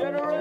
General.